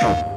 Oh.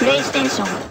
プレイステーション。